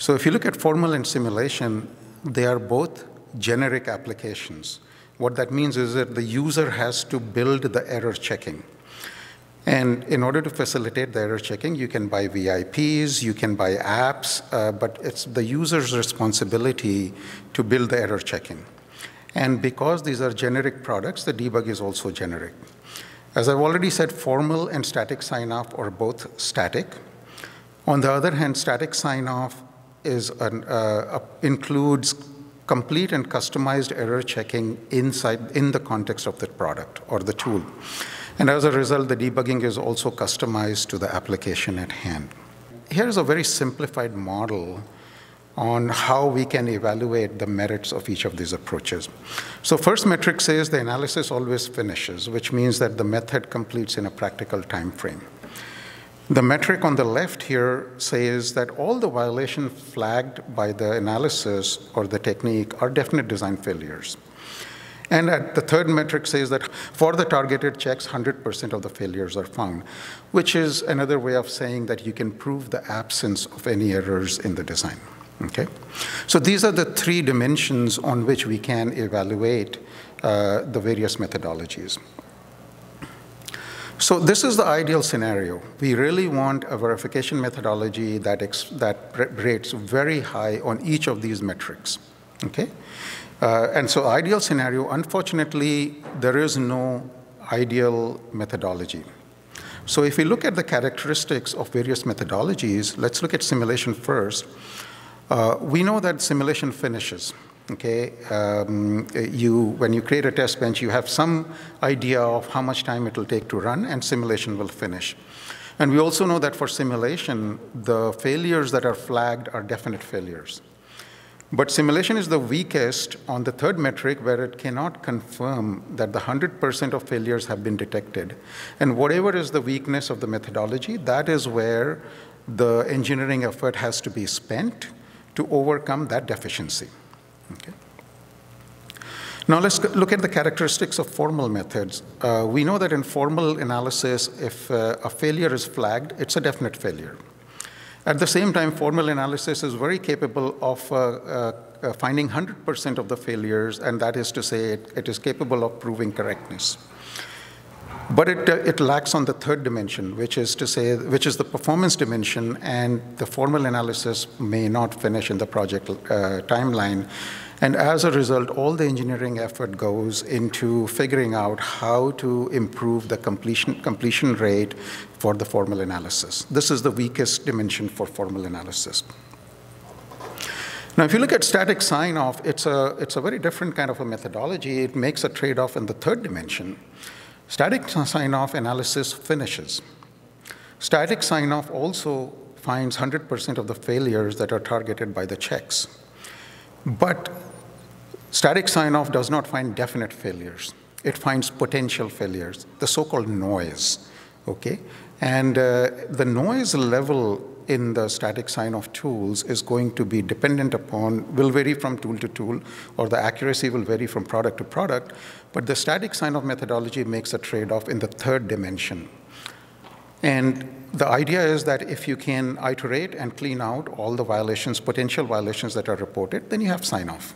So if you look at formal and simulation, they are both generic applications. What that means is that the user has to build the error checking. And in order to facilitate the error checking, you can buy VIPs, you can buy apps, uh, but it's the user's responsibility to build the error checking. And because these are generic products, the debug is also generic. As I've already said, formal and static sign-off are both static. On the other hand, static sign-off is an, uh, includes complete and customized error checking inside in the context of the product or the tool. And as a result, the debugging is also customized to the application at hand. Here's a very simplified model on how we can evaluate the merits of each of these approaches. So first metric says the analysis always finishes, which means that the method completes in a practical time frame. The metric on the left here says that all the violations flagged by the analysis or the technique are definite design failures. And the third metric says that for the targeted checks, 100% of the failures are found, which is another way of saying that you can prove the absence of any errors in the design. Okay? So these are the three dimensions on which we can evaluate uh, the various methodologies. So this is the ideal scenario. We really want a verification methodology that, that rates very high on each of these metrics. Okay? Uh, and so ideal scenario, unfortunately, there is no ideal methodology. So if we look at the characteristics of various methodologies, let's look at simulation first. Uh, we know that simulation finishes. Okay, um, you when you create a test bench, you have some idea of how much time it will take to run, and simulation will finish. And we also know that for simulation, the failures that are flagged are definite failures. But simulation is the weakest on the third metric where it cannot confirm that the 100% of failures have been detected. And whatever is the weakness of the methodology, that is where the engineering effort has to be spent to overcome that deficiency. Okay. Now let's look at the characteristics of formal methods. Uh, we know that in formal analysis, if uh, a failure is flagged, it's a definite failure. At the same time, formal analysis is very capable of uh, uh, uh finding 100% of the failures, and that is to say, it, it is capable of proving correctness. But it, uh, it lacks on the third dimension, which is to say, which is the performance dimension, and the formal analysis may not finish in the project uh, timeline. And as a result, all the engineering effort goes into figuring out how to improve the completion, completion rate for the formal analysis. This is the weakest dimension for formal analysis. Now, if you look at static sign-off, it's a, it's a very different kind of a methodology. It makes a trade-off in the third dimension. Static sign-off analysis finishes. Static sign-off also finds 100% of the failures that are targeted by the checks. But static sign-off does not find definite failures. It finds potential failures, the so-called noise, okay? And uh, the noise level in the static sign-off tools is going to be dependent upon, will vary from tool to tool, or the accuracy will vary from product to product, but the static sign-off methodology makes a trade-off in the third dimension. And the idea is that if you can iterate and clean out all the violations, potential violations that are reported, then you have sign-off.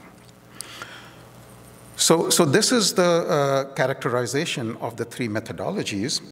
So, so this is the uh, characterization of the three methodologies.